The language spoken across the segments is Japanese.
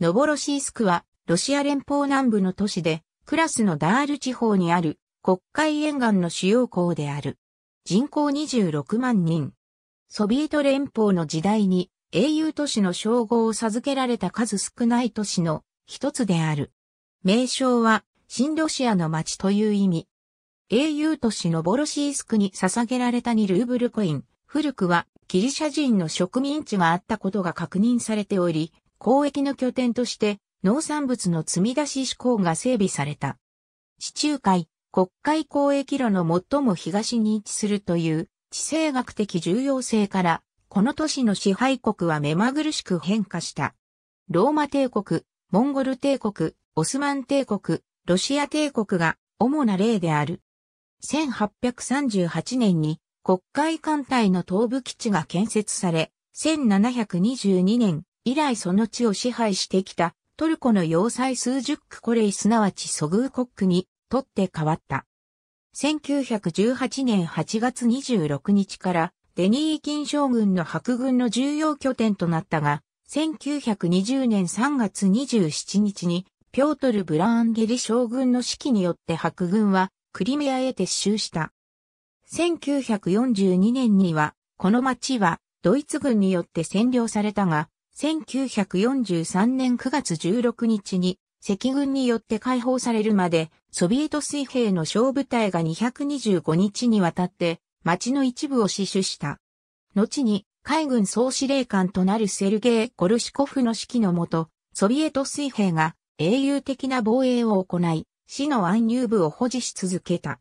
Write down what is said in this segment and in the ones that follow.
ノボロシースクは、ロシア連邦南部の都市で、クラスのダール地方にある、国海沿岸の主要港である。人口26万人。ソビエト連邦の時代に英雄都市の称号を授けられた数少ない都市の一つである。名称は、新ロシアの町という意味。英雄都市のボロシースクに捧げられた2ルーブルコイン。古くはギリシャ人の植民地があったことが確認されており、交易の拠点として農産物の積み出し志向が整備された。地中海、国海交易路の最も東に位置するという地政学的重要性から、この都市の支配国は目まぐるしく変化した。ローマ帝国、モンゴル帝国、オスマン帝国、ロシア帝国が主な例である。1838年に国会艦隊の東部基地が建設され、1722年以来その地を支配してきたトルコの要塞数十区コレイすなわちソグー国区にとって変わった。1918年8月26日からデニーキン将軍の白軍の重要拠点となったが、1920年3月27日にピョートル・ブラーンゲリ将軍の指揮によって白軍はクリミアへ撤収した。1942年にはこの町はドイツ軍によって占領されたが、1943年9月16日に赤軍によって解放されるまで、ソビエト水兵の小部隊が225日にわたって町の一部を死守した。後に海軍総司令官となるセルゲイ・ゴルシコフの指揮のもと、ソビエト水兵が英雄的な防衛を行い、死の暗入部を保持し続けた。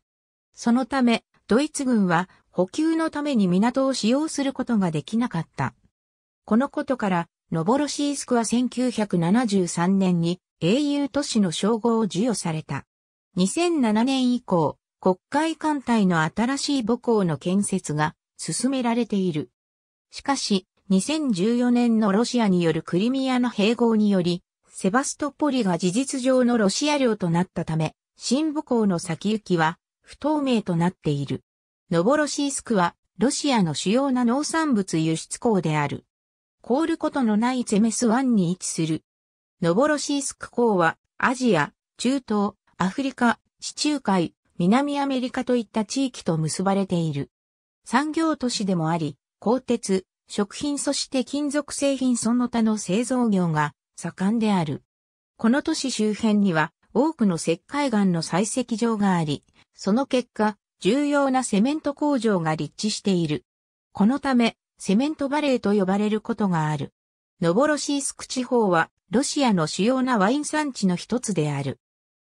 そのため、ドイツ軍は補給のために港を使用することができなかった。このことから、ノボロシースクは1973年に英雄都市の称号を授与された。2007年以降、国会艦隊の新しい母港の建設が進められている。しかし、2014年のロシアによるクリミアの併合により、セバストポリが事実上のロシア領となったため、新母港の先行きは不透明となっている。ノボロシースクはロシアの主要な農産物輸出港である。凍ることのないゼメス湾に位置するノボロシースク港はアジア、中東、アフリカ、地中海、南アメリカといった地域と結ばれている。産業都市でもあり、鋼鉄、食品そして金属製品その他の製造業が盛んである。この都市周辺には多くの石灰岩の採石場があり、その結果、重要なセメント工場が立地している。このため、セメントバレーと呼ばれることがある。ノボロシースク地方はロシアの主要なワイン産地の一つである。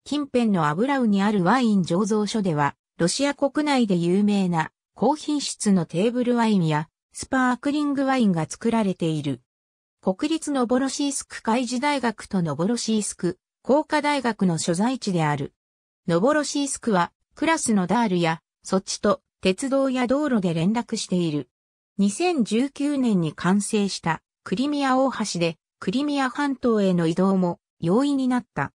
近辺のアブラウにあるワイン醸造所では、ロシア国内で有名な高品質のテーブルワインやスパークリングワインが作られている。国立ノボロシースク海事大学とノボロシースク工科大学の所在地である。ノボロシースクはクラスのダールやソチと鉄道や道路で連絡している。2019年に完成したクリミア大橋でクリミア半島への移動も容易になった。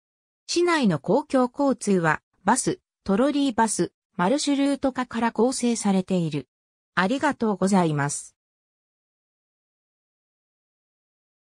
市内の公共交通はバス、トロリーバス、マルシュルート化から構成されている。ありがとうございます。